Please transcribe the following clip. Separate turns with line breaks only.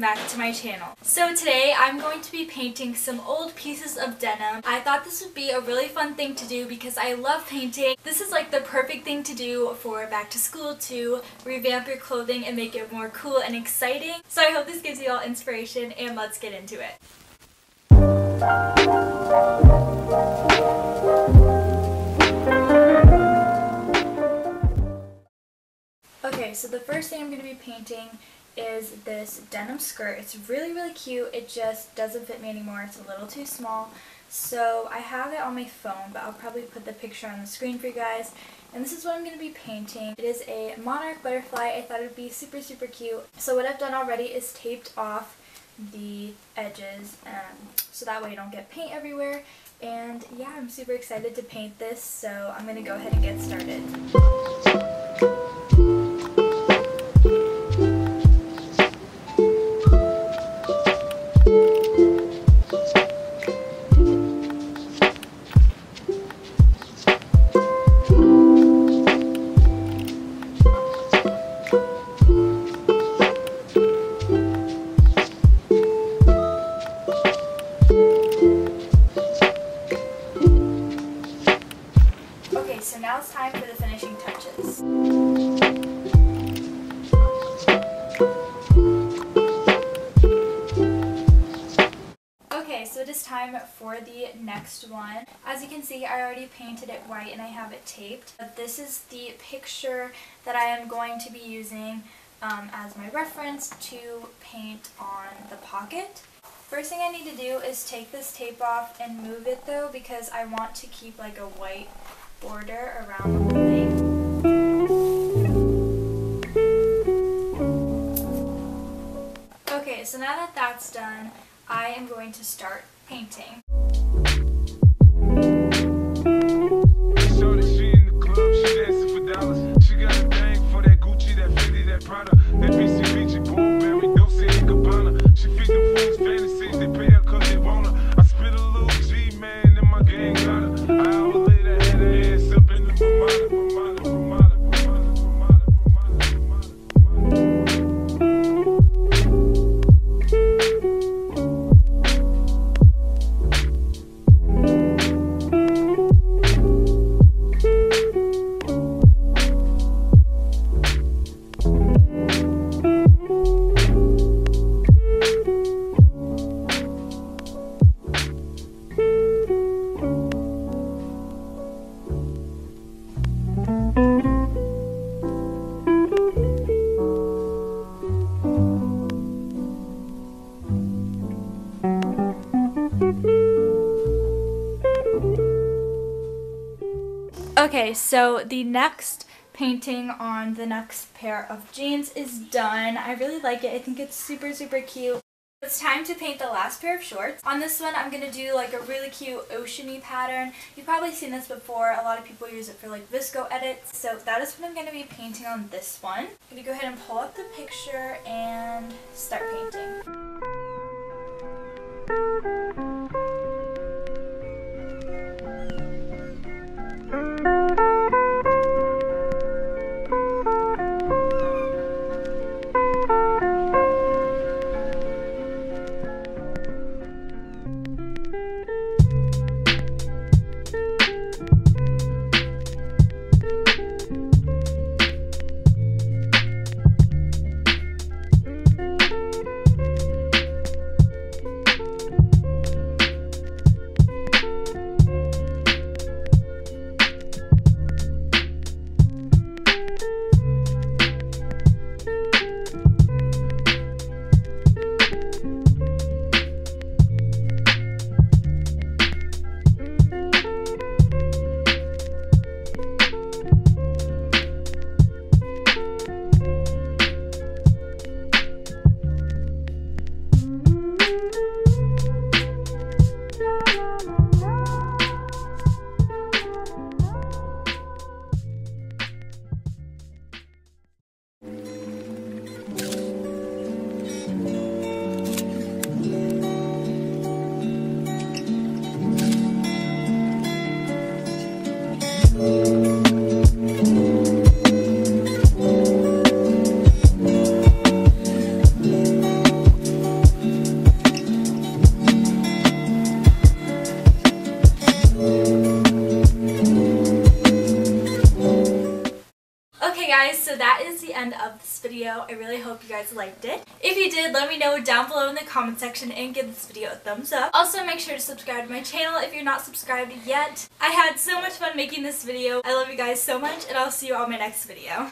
back to my channel. So today I'm going to be painting some old pieces of denim. I thought this would be a really fun thing to do because I love painting. This is like the perfect thing to do for back to school to revamp your clothing and make it more cool and exciting. So I hope this gives you all inspiration and let's get into it. Okay, so the first thing I'm going to be painting is this denim skirt. It's really, really cute. It just doesn't fit me anymore. It's a little too small. So I have it on my phone, but I'll probably put the picture on the screen for you guys. And this is what I'm going to be painting. It is a monarch butterfly. I thought it would be super, super cute. So what I've done already is taped off the edges um, so that way you don't get paint everywhere. And yeah, I'm super excited to paint this, so I'm going to go ahead and get started. Okay, so it is time for the next one. As you can see, I already painted it white and I have it taped. But this is the picture that I am going to be using um, as my reference to paint on the pocket. First thing I need to do is take this tape off and move it though because I want to keep like a white border around the whole thing. So now that that's done, I am going to start painting. Okay, so the next painting on the next pair of jeans is done. I really like it. I think it's super, super cute. It's time to paint the last pair of shorts. On this one, I'm going to do like a really cute oceany pattern. You've probably seen this before. A lot of people use it for like VSCO edits. So that is what I'm going to be painting on this one. I'm going to go ahead and pull up the picture and start painting. This video. I really hope you guys liked it. If you did, let me know down below in the comment section and give this video a thumbs up. Also, make sure to subscribe to my channel if you're not subscribed yet. I had so much fun making this video. I love you guys so much, and I'll see you on my next video.